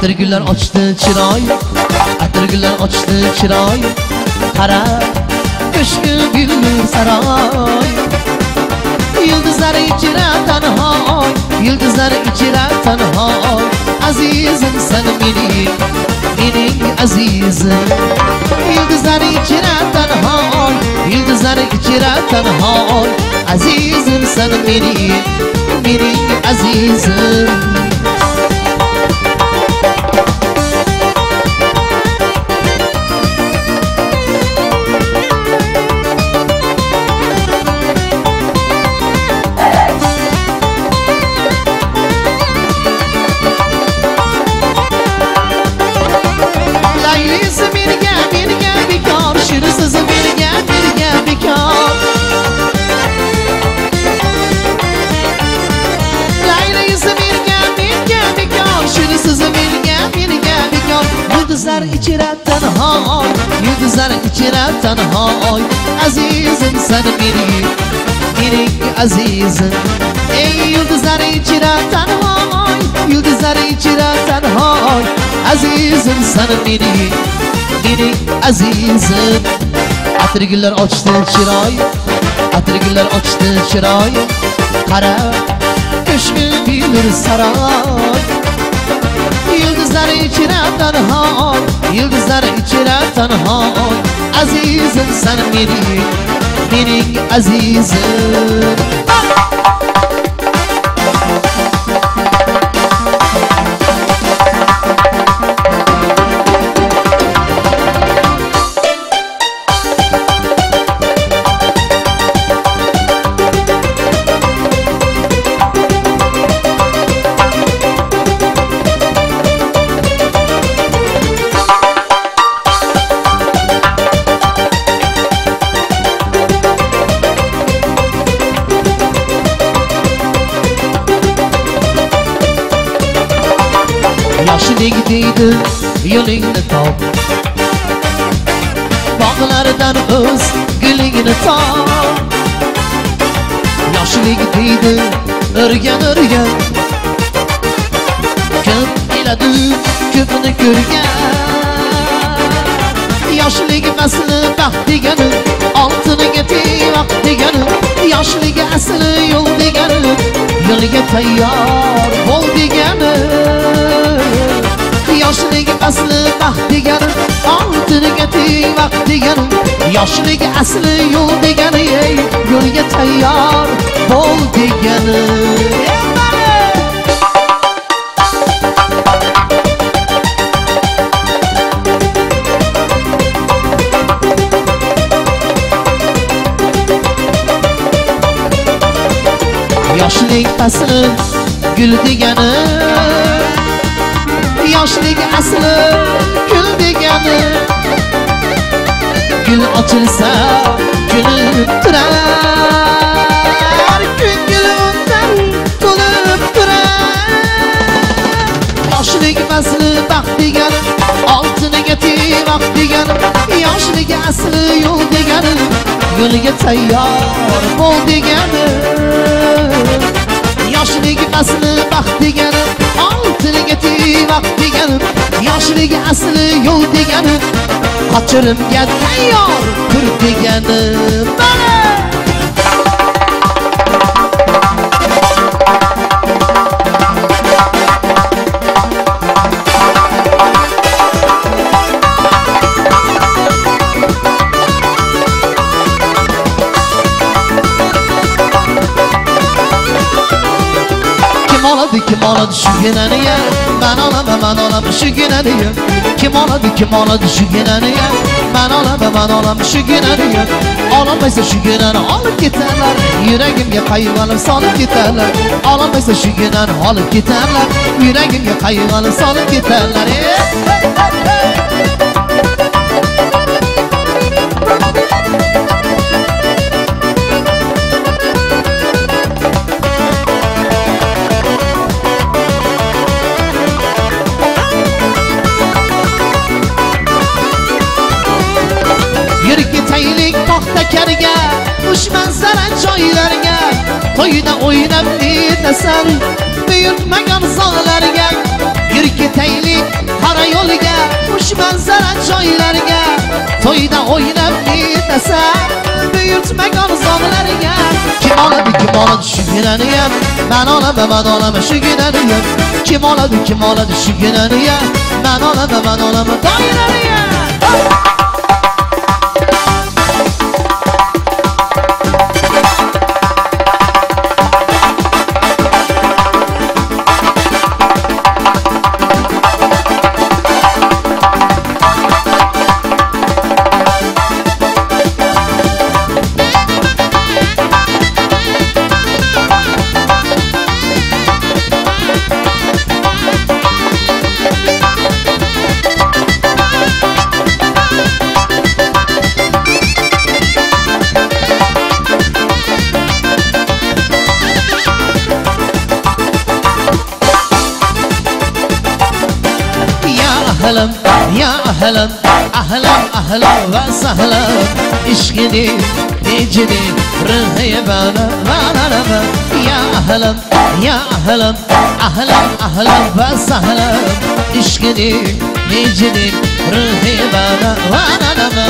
atirgullar ochdi chiroy atirgullar ochdi chiroy. Qara ko'shki gulli saroy. Yulduzlar ichra tanhoy yulduzlar ichra tanhoy. Azizim sen mening mening azizim. Yulduzlar ichra tanhoy yulduzlar ichra tanhoy. Azizim sen mening mening azizim. Ichra tanhoy Yulduzlar ichra tanhoy Azizim sen mening Mening azizim. Ey yulduzlar ichra tanhoy Yulduzlar ichra tanhoy Azizim sen mening Mening azizim. Atirgullar ochdi chiroy Atirgullar ochdi chiroy Qara ko'shki gullar saroy Yulduzlar ichra tanhoy Yulduzlar ichra tanhoy Azizim sen mening Mening azizim yoshlik deydi yo'lingni top. Bog'laridan o'z gulingni top. Yoshlik deydi o'rgan o'rgan kim biladi ko'pni ko'rgan. Yoshlik asli baxt degani oltiniga teng degani. Yoshlik asli yo'l degani yo'lga tayyor bo'l degani. Yoshlik asli baxt degani oltiniga teng vaqt degani yoshlik asli yo'l degani ey yo'lga tayyor bo'l degani. Yoshlik fasli gul degani. Asli gul degani. Gul ochilsa kulib turar ko'ngil undan to'lib turar. Yoshlik fasli baxt degani oltiniga teng degani. Yoshlik asli yo'l degani yo'lga tayyor bo'l degani. Yoshlik fasli baxt degani oltiniga vaqt degani yoshlik asli yo'l degani qochirimga tayyor tur degani mana Kim oladı kim oladı şu yine niye Ben olamam ben olamam şu yine niye Kim oladı kim oladı şu yine niye Ben olamam ben olamam şu yine niye Olamaysa şu günleri alıp giderler. Yüreğimde kayıvalıp salıp giderler. Olamaysa şu günleri alıp giderler. Yüreğimde kayıvalıp salıp giderler. Hey, hey, hey, hey. Xush manzara joylarga to'yda o'ynab netasan buyurtmagan zog'larga yur ketaylik qora yo'lga xush manzara joylarga to'yda o'ynab netasa buyurtma zomlarga kim oladi kim oladi shu ginaniyam man olaman man olaman shu kim oladi kim oladi shu ginaniyam man olaman man olaman doiraniyam يا أهلا أهلا أهلا وسهلا إشكني نجني رهيبانا بانا لما يا أهلا يا أهلا أهلا أهلا وسهلا إشكني نجني رهيبانا بانا لما